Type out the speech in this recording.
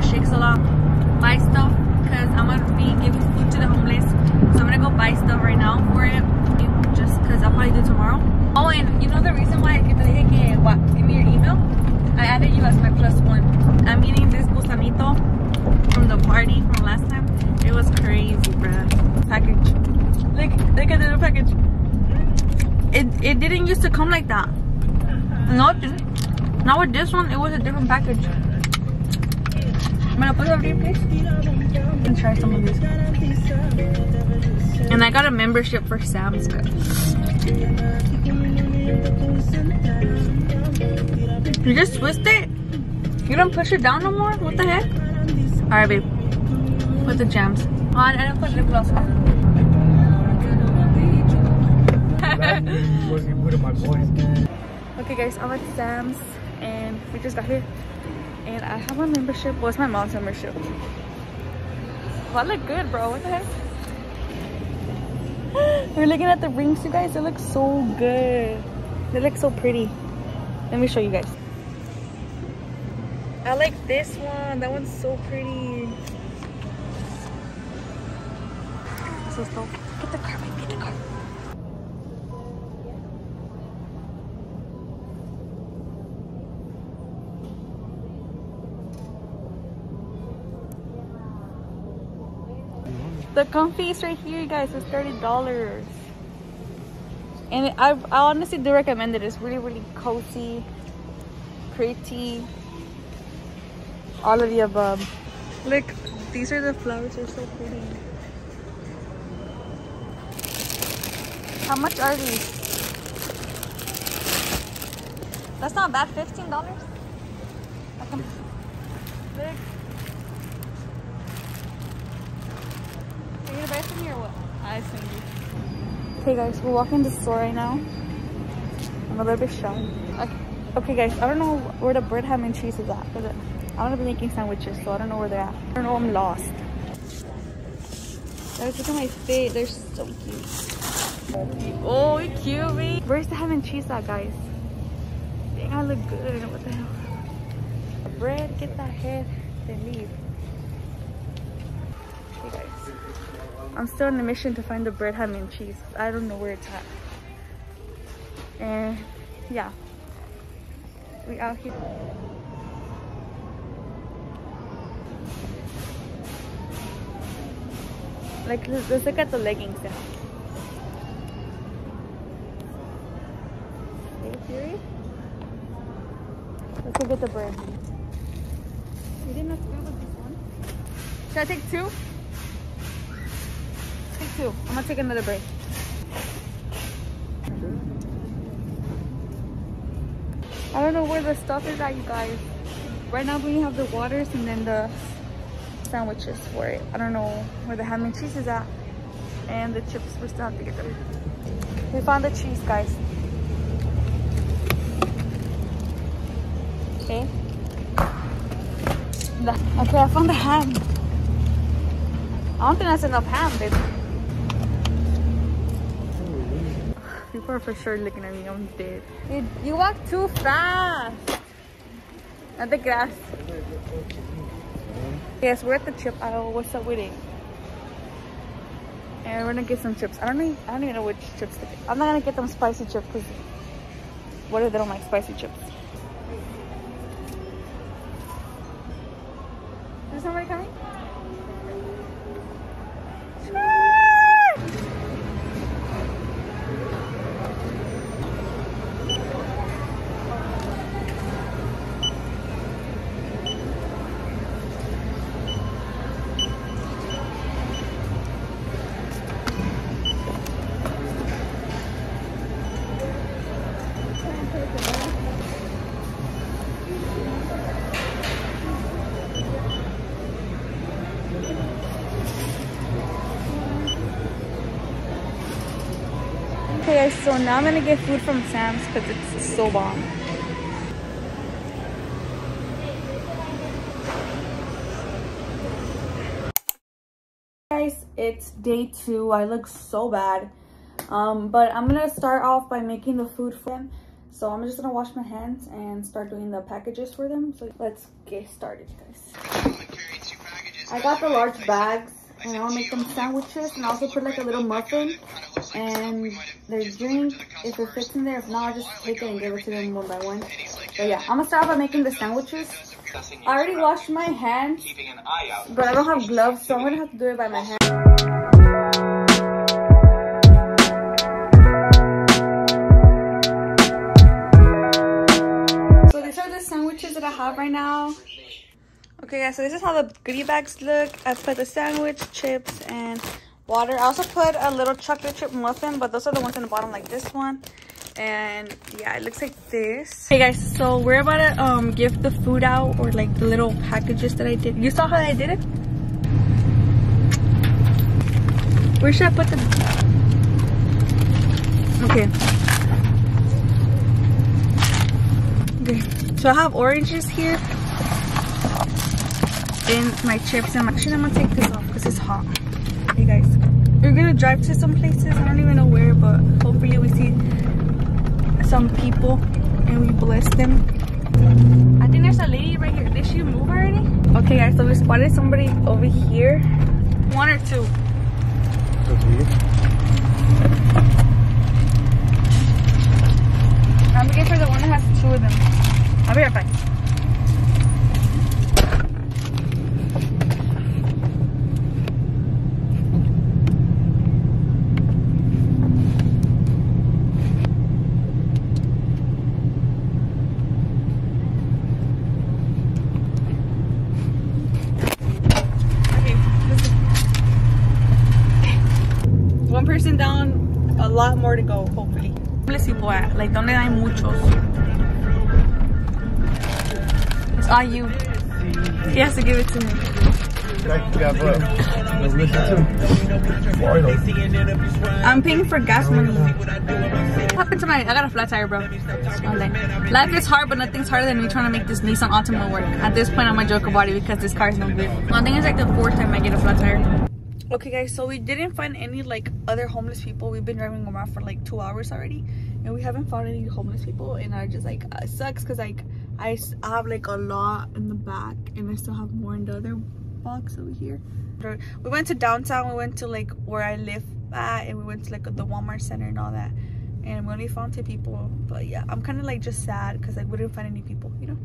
shakes a lot. Buy stuff because I'm gonna be giving food to the homeless. So I'm gonna go buy stuff right now for it. Just because I'll probably do tomorrow. Oh, and you know the reason why I te dije que what, give me your email? I added you as my plus one. I'm eating this gusanito from the party from last time. It was crazy, bruh. Package. Look, look at the package. Mm. It, it didn't used to come like that. No. Not with this one. It was a different package. ¿Me lo puedes abrir, please? And try some of these. And I got a membership for Sam's Club. You just twist it? You don't push it down no more? What the heck? Alright, babe. Put the jams. Oh, I didn't put lip gloss on. okay, guys, I'm at Sam's and we just got here. And I have my membership. It's my mom's membership. Well, I look good, bro. What the heck? We're looking at the rings, you guys. They look so good. They look so pretty. Let me show you guys. I like this one. That one's so pretty. So stop. Get the car, the. The comfies right here, you guys, is $30. And I, I honestly do recommend it. It's really, really cozy, pretty, all of the above. Look, these are the flowers. They're so pretty. How much are these? That's not bad. $15? Look. Are you gonna buy some here or what? I. Okay guys, we're walking to the store right now. I'm a little bit shy. Okay, okay guys, I don't know where the bread, ham, and cheese is at. I'm gonna be making sandwiches, so I don't know where they're at. I don't know, I'm lost. Guys, look at my feet. They're so cute. Oh, you cute, me. Where's the ham and cheese at, guys? Dang, I look good. What the hell? Bread, get that head, then leave. I'm still on a mission to find the bread, ham, and cheese. I don't know where it's at. And yeah, we out here. Like, let's, look at the leggings now. Let's look at the bread. You didn't have to go with this one. Should I take two? Two. I'm gonna take another break. I don't know where the stuff is at, you guys. Right now we have the waters and then the sandwiches for it. I don't know where the ham and cheese is at. And the chips, we still have to get them. We found the cheese, guys. Okay. Okay, I found the ham. I don't think that's enough ham, babe. People are for sure looking at me. I'm dead. Dude, you walk too fast. At the grass. Yes, we're at the chip aisle. What's up with it? And we're gonna get some chips. I don't know. I don't even know which chips to get. I'm not gonna get them spicy chips because what if they don't like spicy chips? Is somebody coming? Okay guys, so now I'm gonna get food from Sam's because it's so bomb. Guys, it's day two. I look so bad. Um, but I'm gonna start off by making the food for them. So I'm just gonna wash my hands and start doing the packages for them. So let's get started, guys. I got the large bags and I'll make them sandwiches and also put like a little muffin and their drink if it fits in there. If not, I'll just take it and give it to them one by one. So yeah, I'm gonna start by making the sandwiches. I already washed my hands, but I don't have gloves, so I'm gonna have to do it by my hand. So these are the sandwiches that I have right now. Okay guys, so this is how the goodie bags look. I put the sandwich, chips, and water. I also put a little chocolate chip muffin, but those are the ones in the bottom like this one. And yeah, it looks like this. Hey guys, so we're about to um give the food out or like the little packages that I did. You saw how I did it? Where should I put the Okay. Okay. So I have oranges here and my chips and my, actually I'm actually gonna take this off because it's hot. Hey guys. We're gonna drive to some places. I don't even know where but hopefully we see some people and we bless them. I think there's a lady right here. Did she move already? Okay guys so we spotted somebody over here. One or two. I'm looking for the one that has two of them. I'll be right back person down, a lot more to go, hopefully. People eh, at? Like, donde hay muchos? It's all you. He has to give it to me. I'm paying for gas money. What happened to my, I got a flat tire, bro. Life is hard, but nothing's harder than me trying to make this Nissan Altima work. At this point, I'm a joke about it because this car is no good. I think it's like the fourth time I get a flat tire okay guys so we didn't find any like other homeless people we've been driving around for like two hours already and we haven't found any homeless people and i just like it sucks because like I, have like a lot in the back and i still have more in the other box over here. We went to downtown we went to like where i live at and we went to like the walmart center and all that. And we only found two people but yeah i'm kind of like just sad because like we didn't find any people you know